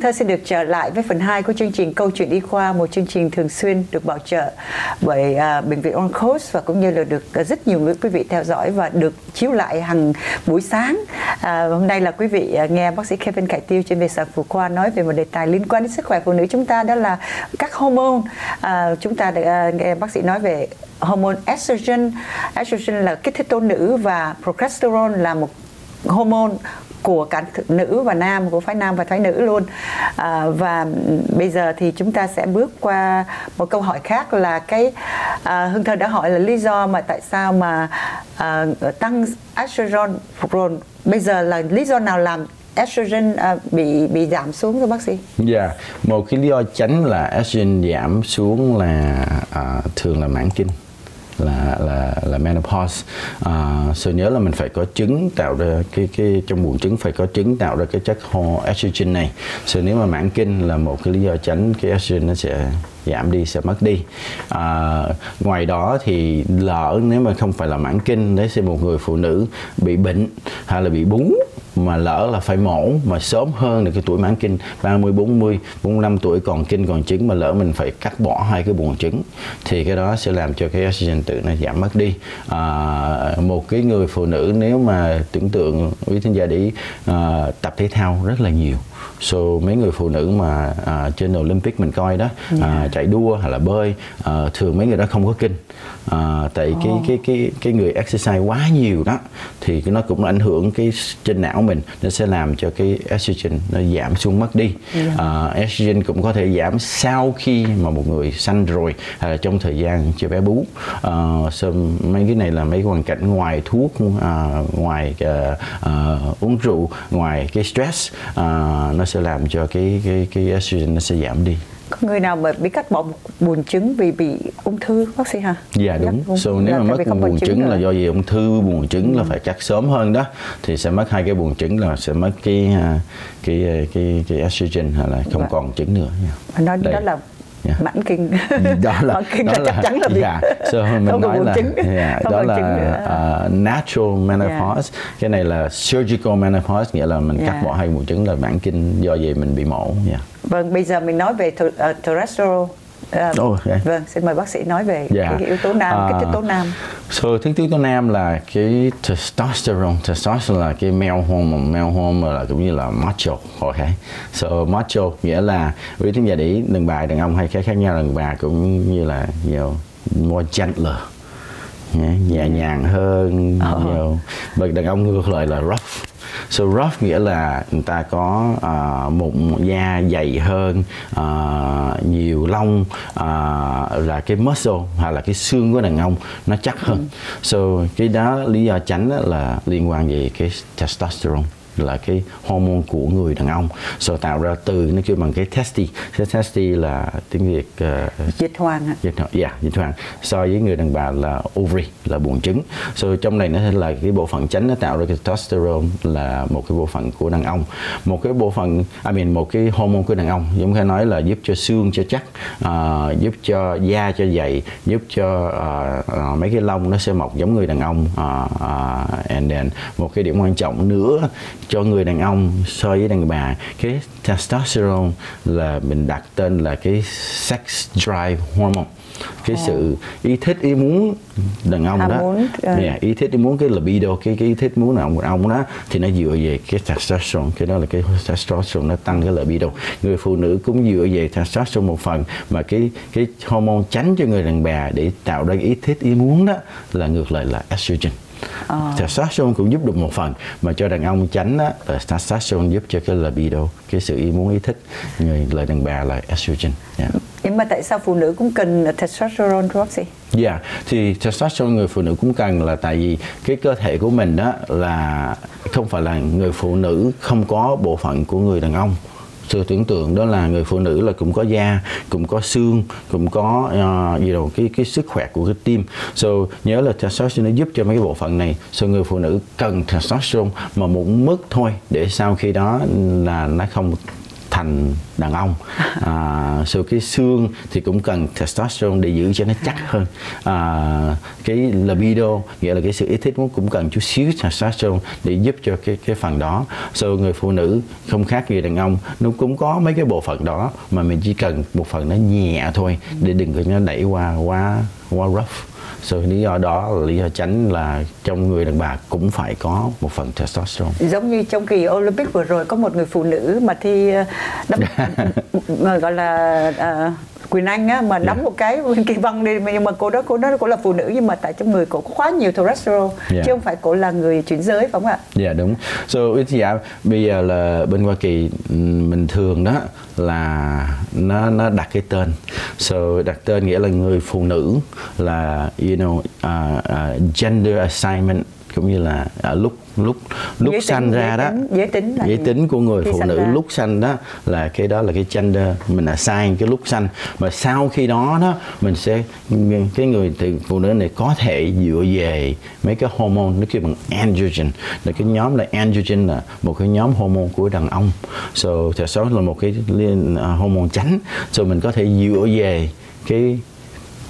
Hương Thơ xin được trở lại với phần 2 của chương trình Câu chuyện y khoa, một chương trình thường xuyên được bảo trợ bởi uh, Bệnh viện Oncos và cũng như là được uh, rất nhiều người quý vị theo dõi và được chiếu lại hàng buổi sáng. Uh, hôm nay là quý vị uh, nghe bác sĩ Kevin Khải Tiêu trên về sản phụ khoa nói về một đề tài liên quan đến sức khỏe phụ nữ chúng ta đó là các hormone. Uh, chúng ta uh, nghe bác sĩ nói về hormone estrogen. Estrogen là kích thích tố nữ và progesterone là một hormone của cả nữ và nam của phái nam và phái nữ luôn à, và bây giờ thì chúng ta sẽ bước qua một câu hỏi khác là cái à, hưng thơ đã hỏi là lý do mà tại sao mà à, tăng estrogen rồi bây giờ là lý do nào làm estrogen à, bị bị giảm xuống thưa bác sĩ? Dạ, yeah. một cái lý do chính là estrogen giảm xuống là à, thường là mãn kinh là là là menopause. À, so nhớ là mình phải có trứng tạo ra cái cái trong buồng trứng phải có trứng tạo ra cái chất hormone estrogen này. So nếu mà mãn kinh là một cái lý do tránh cái estrogen nó sẽ giảm đi sẽ mất đi. À, ngoài đó thì lỡ nếu mà không phải là mãn kinh đấy sẽ một người phụ nữ bị bệnh hay là bị bún mà lỡ là phải mổ mà sớm hơn được cái tuổi mãn kinh 30 40 45 tuổi còn kinh còn trứng mà lỡ mình phải cắt bỏ hai cái buồng trứng thì cái đó sẽ làm cho cái estrogen tự nó giảm mất đi. À, một cái người phụ nữ nếu mà tưởng tượng quý thính giả để à, tập thể thao rất là nhiều. So mấy người phụ nữ mà à, trên Olympic mình coi đó yeah. à, chạy đua hay là bơi à, thường mấy người đó không có kinh à, tại oh. cái cái cái cái người exercise quá nhiều đó thì nó cũng ảnh hưởng cái trên não mình nó sẽ làm cho cái estrogen nó giảm xuống mất đi yeah. à, estrogen cũng có thể giảm sau khi mà một người sanh rồi là trong thời gian chưa bé bú à, so mấy cái này là mấy hoàn cảnh ngoài thuốc à, ngoài à, à, uống rượu ngoài cái stress à, nó sẽ làm cho cái cái cái estrogen nó sẽ giảm đi người nào mà bị cắt bỏ buồng trứng vì bị ung thư bác sĩ hả? Dạ đúng. Ung, so nếu mà mất buồng trứng, là do gì ung thư buồng trứng ừ. là phải cắt sớm hơn đó thì sẽ mất hai cái buồng trứng là sẽ mất cái à, cái cái cái, cái estrogen hay là không dạ. còn trứng nữa. Nói đó là yeah. mãn kinh đó là mãn kinh đó là, là chắc chắn là bị yeah. so mình không nói là trứng. yeah, đó là uh, natural menopause yeah. cái này là surgical menopause nghĩa là mình yeah. cắt bỏ hai buồng trứng là mãn kinh do vậy mình bị mổ yeah. vâng bây giờ mình nói về uh, cholesterol À, oh, okay. Vâng, xin mời bác sĩ nói về yeah. cái yếu tố nam, uh, cái yếu tố nam. So, cái yếu tố nam là cái testosterone. Testosterone là cái male hormone, male hormone là cũng như là macho. Ok. So, macho nghĩa là với tiếng giả để đàn bà, đàn ông hay khác khác nhau, đàn bà cũng như là nhiều more gentler nhẹ nhàng hơn uh-huh. nhiều bậc đàn ông ngược lại là rough so rough nghĩa là người ta có uh, mụn da dày hơn uh, nhiều lông uh, là cái muscle hay là cái xương của đàn ông nó chắc hơn ừ. so cái đó lý do tránh là liên quan về cái testosterone là cái hormone của người đàn ông. Rồi tạo ra từ nó kêu bằng cái testy. Cái testy là tiếng việt uh, dịch hoàng ạ. dịch yeah, dạ, dịch hoàng so với người đàn bà là ovary là buồng trứng. So trong này nó là cái bộ phận tránh nó tạo ra cái testosterone là một cái bộ phận của đàn ông. Một cái bộ phận I mean một cái hormone của đàn ông. Giống như nói là giúp cho xương cho chắc uh, giúp cho da cho dày giúp cho uh, uh, mấy cái lông nó sẽ mọc giống người đàn ông uh, uh, and then một cái điểm quan trọng nữa cho người đàn ông so với đàn bà. Cái testosterone là mình đặt tên là cái sex drive hormone. Cái sự ý thích ý muốn đàn ông đó. muốn, uh. yeah, ý thích ý muốn cái libido cái cái ý thích muốn đàn ông ông đó. Thì nó dựa về cái testosterone cái đó là cái testosterone nó tăng cái libido. Người phụ nữ cũng dựa về testosterone một phần mà cái cái hormone tránh cho người đàn bà để tạo ra ý thích ý muốn đó là ngược lại là estrogen à. testosterone cũng giúp được một phần mà cho đàn ông tránh á là testosterone giúp cho cái libido cái sự ý muốn ý thích người lời đàn bà là estrogen yeah. nhưng mà tại sao phụ nữ cũng cần testosterone sĩ Dạ, yeah. thì testosterone người phụ nữ cũng cần là tại vì cái cơ thể của mình đó là không phải là người phụ nữ không có bộ phận của người đàn ông sự tưởng tượng đó là người phụ nữ là cũng có da cũng có xương cũng có uh, gì đâu cái cái sức khỏe của cái tim. So nhớ là testosterone nó giúp cho mấy cái bộ phận này. So người phụ nữ cần testosterone mà một mức thôi để sau khi đó là nó không thành đàn ông. À, so cái xương thì cũng cần testosterone để giữ cho nó chắc hơn. À, cái libido nghĩa là cái sự ý thích muốn cũng cần chút xíu testosterone để giúp cho cái cái phần đó. So người phụ nữ không khác người đàn ông nó cũng có mấy cái bộ phận đó mà mình chỉ cần một phần nó nhẹ thôi để đừng có nó đẩy qua quá quá rough so lý do đó là lý do tránh là trong người đàn bà cũng phải có một phần testosterone. Giống như trong kỳ Olympic vừa rồi có một người phụ nữ mà thi ờ, đấm gọi là uh, Quỳnh Anh á mà đấm yeah. một cái bên kia văng đi nhưng mà cô đó cô đó cô là phụ nữ nhưng mà tại trong người cô có quá nhiều testosterone yeah. chứ không phải cô là người chuyển giới phải không ạ? Dạ yeah, đúng. So dạ bây giờ là bên Hoa Kỳ mình thường đó là nó nó đặt cái tên. So đặt tên nghĩa là người phụ nữ là you know uh, uh, gender assignment cũng như là uh, lúc lúc lúc giới sanh tính, ra đó. tính, giới tính là giới tính của người phụ nữ ra. lúc sanh đó là cái đó là cái gender mình là sai cái lúc sanh. Mà sau khi đó đó mình sẽ cái người thì phụ nữ này có thể dựa về mấy cái hormone nó kêu bằng androgen. Là cái nhóm là androgen là một cái nhóm hormone của đàn ông. So testosterone là một cái liên uh, hormone tránh. So mình có thể dựa về cái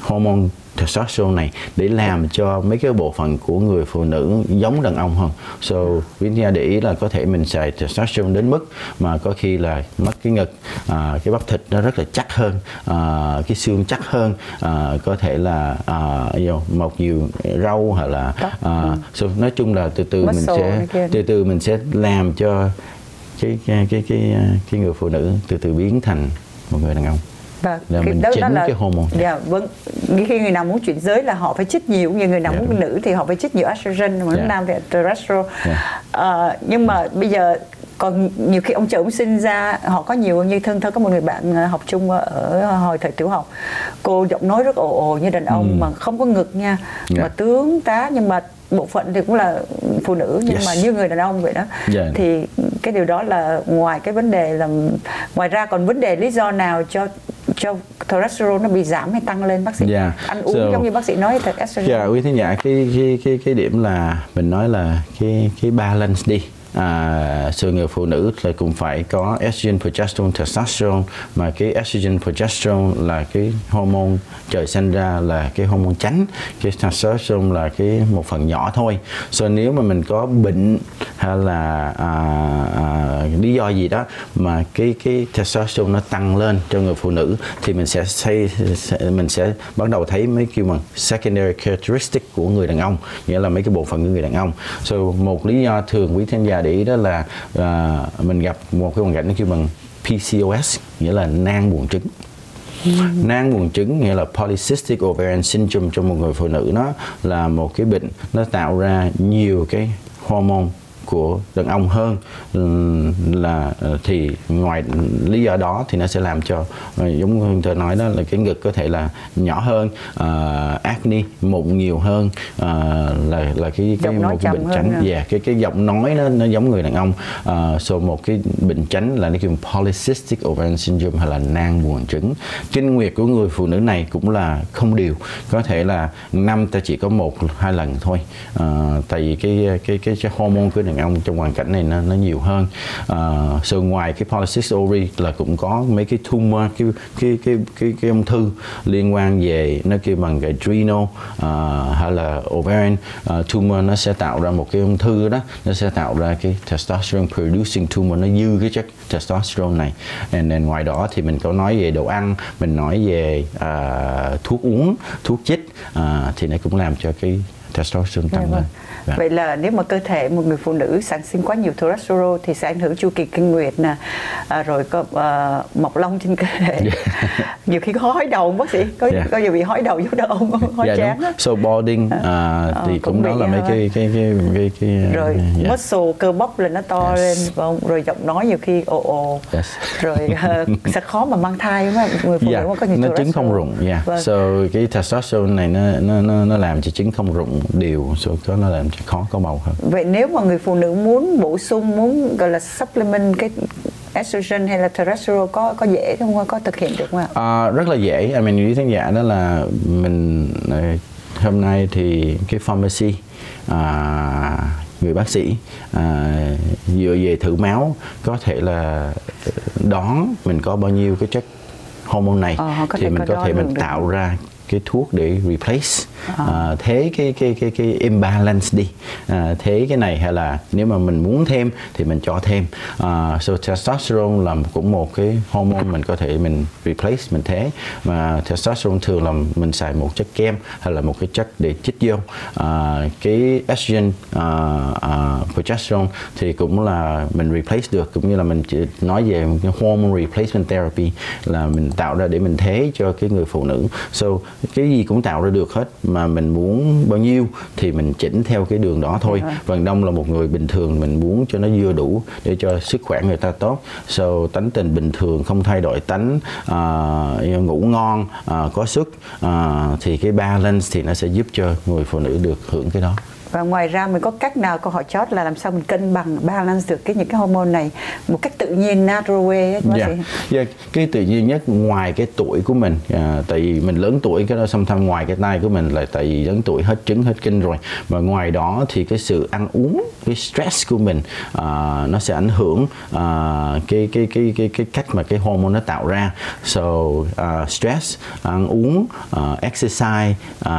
hormone testosterone này để làm cho mấy cái bộ phận của người phụ nữ giống đàn ông hơn. So Vintia để ý là có thể mình xài testosterone đến mức mà có khi là mất cái ngực à, cái bắp thịt nó rất là chắc hơn à, cái xương chắc hơn à, có thể là à, một nhiều rau hoặc là à, so nói chung là từ từ mình sẽ từ từ mình sẽ làm cho cái cái cái cái cái người phụ nữ từ từ biến thành một người đàn ông và là cái, mình đó, đó là cái hormone dạ vâng khi người nào muốn chuyển giới là họ phải chích nhiều như người nào yeah, dạ, muốn nữ thì họ phải chích nhiều estrogen mà yeah. nam thì testosterone yeah. à, nhưng mà bây giờ còn nhiều khi ông chồng ông sinh ra họ có nhiều như thân thơ có một người bạn ờ, học chung ở hồi thời tiểu học cô giọng nói rất ồ ồ như đàn ông ừ. mà không có ngực nha yeah. mà tướng tá nhưng mà bộ phận thì cũng là phụ nữ nhưng yes. mà như người đàn ông vậy đó yeah. Dạ. thì cái điều đó là ngoài cái vấn đề là ngoài ra còn vấn đề lý do nào cho cho cholesterol nó bị giảm hay tăng lên bác sĩ yeah. Dạ. ăn uống so, giống như bác sĩ nói thật estrogen dạ quý thính giả cái cái cái cái điểm là mình nói là cái cái balance đi à, sự người phụ nữ là cũng phải có estrogen, progesterone, testosterone mà cái estrogen, progesterone là cái hormone trời sinh ra là cái hormone tránh cái testosterone là cái một phần nhỏ thôi. So nếu mà mình có bệnh hay là à, à, lý do gì đó mà cái cái testosterone nó tăng lên cho người phụ nữ thì mình sẽ xây mình sẽ bắt đầu thấy mấy kêu bằng secondary characteristic của người đàn ông nghĩa là mấy cái bộ phận của người đàn ông. So một lý do thường quý thiên giả để ý đó là uh, mình gặp một cái hoàn cảnh nó kêu bằng PCOS nghĩa là nang buồng trứng Mm. nang buồng trứng nghĩa là polycystic ovarian syndrome trong một người phụ nữ nó là một cái bệnh nó tạo ra nhiều cái hormone của đàn ông hơn là ờ, thì ngoài lý do đó thì nó sẽ làm cho ờ, giống như tôi nói đó là cái ngực có thể là nhỏ hơn uh, acne mụn nhiều hơn uh, là là cái cái một cái bệnh tránh dạ yeah, cái cái giọng nói nó nó giống người đàn ông. Uh, so một cái bệnh tránh là nó kêu polycystic ovarian syndrome hay là nang buồng trứng. Kinh nguyệt của người phụ nữ này cũng là không đều có thể là năm ta chỉ có một hai lần thôi. Uh, tại vì cái cái cái, cái hormone của đàn ông trong hoàn cảnh này nó, nó nhiều hơn. À, so ngoài cái polycystic ovary là cũng có mấy cái tumor cái cái cái cái, cái ung thư liên quan về nó kêu bằng cái adrenal uh, hay là ovarian. Uh, tumor nó sẽ tạo ra một cái ung thư đó nó sẽ tạo ra cái testosterone producing tumor nó dư cái chất testosterone này. And then ngoài đó thì mình có nói về đồ ăn mình nói về uh, thuốc uống thuốc chích uh, thì nó cũng làm cho cái testosterone tăng dạ, lên Dạ. Vậy là nếu mà cơ thể một người phụ nữ sản sinh quá nhiều testosterone thì sẽ ảnh hưởng chu kỳ kinh nguyệt nè, à, rồi có uh, mọc lông trên cơ thể. Yeah. Dạ. nhiều khi có hói đầu bác sĩ, có yeah. Dạ. có giờ bị hói đầu vô đầu không? Hói yeah, chán. Đúng. So balding uh, uh, thì cũng, cũng đó là mấy cái cái cái cái, cái rồi yeah. muscle cơ bắp là nó to yes. lên không? rồi giọng nói nhiều khi ồ ồ yes. rồi uh, sẽ khó mà mang thai đúng không? người phụ yeah. nữ mà có nhiều nó trứng không rụng yeah. vâng. so cái testosterone này nó nó nó, nó làm cho trứng không rụng đều so có nó làm khó có bầu hơn vậy nếu mà người phụ nữ muốn bổ sung muốn gọi là supplement cái estrogen hay là testosterone có có dễ không có thực hiện được không ạ? À, rất là dễ. I mean, ý khán giả đó là mình hôm nay thì cái pharmacy à, người bác sĩ à, dựa về thử máu có thể là đoán mình có bao nhiêu cái chất hormone này Ờ, thì mình có thể mình được. tạo ra cái thuốc để replace. À, thế cái cái cái cái imbalance đi. À, thế cái này hay là nếu mà mình muốn thêm thì mình cho thêm. À, so testosterone là cũng một cái hormone mình có thể mình replace mình thế. Mà testosterone thường là mình xài một chất kem hay là một cái chất để chích vô. À, cái estrogen à, à, progesterone thì cũng là mình replace được. Cũng như là mình chỉ nói về cái hormone replacement therapy là mình tạo ra để mình thế cho cái người phụ nữ. So cái gì cũng tạo ra được hết. Mà mình muốn bao nhiêu thì mình chỉnh theo cái đường đó thôi. Vân Đông là một người bình thường mình muốn cho nó vừa đủ để cho sức khỏe người ta tốt. So tánh tình bình thường không thay đổi tánh à, ngủ ngon à, có sức à, thì cái balance thì nó sẽ giúp cho người phụ nữ được hưởng cái đó và ngoài ra mình có cách nào câu hỏi chót là làm sao mình cân bằng balance được cái những cái hormone này một cách tự nhiên natural way ấy, Dạ, sĩ? Dạ, cái tự nhiên nhất ngoài cái tuổi của mình à, tại vì mình lớn tuổi cái đó xong thăm ngoài cái tay của mình là tại vì lớn tuổi hết trứng hết kinh rồi. Và ngoài đó thì cái sự ăn uống cái stress của mình à, nó sẽ ảnh hưởng à, cái, cái cái cái cái cách mà cái hormone nó tạo ra. So uh, stress ăn uống uh, exercise uh,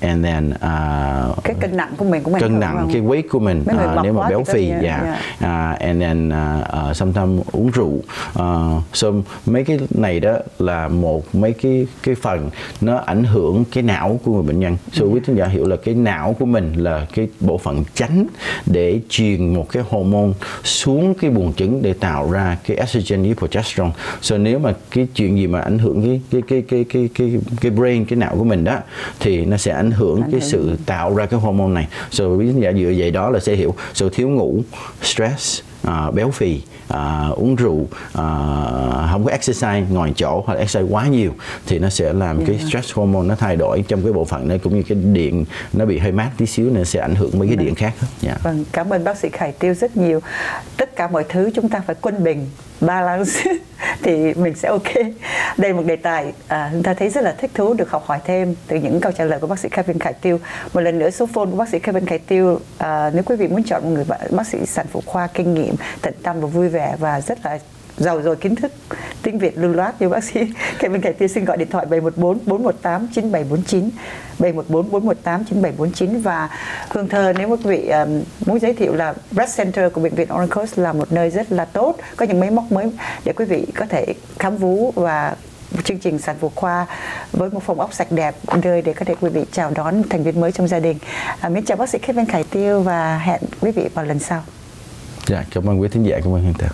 and then uh, cái cân nặng của mình cũng cân nặng cái weight của mình à, mập nếu mà béo phì dạ. dạ. à, and then uh, uh, sometimes uống rượu. Uh, so mấy cái này đó là một mấy cái cái phần nó ảnh hưởng cái não của người bệnh nhân. So quý khán giả hiểu là cái não của mình là cái bộ phận chánh để truyền một cái hormone xuống cái buồng trứng để tạo ra cái estrogen với progesterone. So nếu mà cái chuyện gì mà ảnh hưởng cái cái cái cái cái cái cái brain cái não của mình đó thì nó sẽ ảnh hưởng cái sự tạo ra cái hormone này so giả dựa vậy đó là sẽ hiểu. So thiếu ngủ stress à, béo phì à, uống rượu à, không có exercise ngồi chỗ hoặc exercise quá nhiều thì nó sẽ làm cái stress hormone nó thay đổi trong cái bộ phận này cũng như cái điện nó bị hơi mát tí xíu nên sẽ ảnh hưởng mấy cái điện khác hết dạ. Vâng, cảm ơn bác sĩ Khải Tiêu rất nhiều. Tất cả mọi thứ chúng ta phải quân bình, balance thì mình sẽ ok. Đây là một đề tài à, chúng ta thấy rất là thích thú được học hỏi thêm từ những câu trả lời của bác sĩ Kevin Khải Tiêu. Một lần nữa số phone của bác sĩ Kevin Khải Tiêu à, nếu quý vị muốn chọn một người bác bác sĩ sản phụ khoa kinh nghiệm, tận tâm và vui vẻ và rất là giàu rồi kiến thức. Tiếng Việt lưu loát như bác sĩ. Kevin Khải Tiêu xin gọi điện thoại 714 418 9749 714 418 9749 và Hương Thơ nếu quý vị um, muốn giới thiệu là Breast Center của bệnh viện Orange Coast là một nơi rất là tốt có những máy móc mới để quý vị có thể khám vú và một chương trình sản phụ khoa với một phòng ốc sạch đẹp nơi để có thể quý vị chào đón thành viên mới trong gia đình. À, mến chào bác sĩ Kevin Khải Tiêu và hẹn quý vị vào lần sau. Dạ cảm ơn quý thính giả cảm ơn Hương Thảo.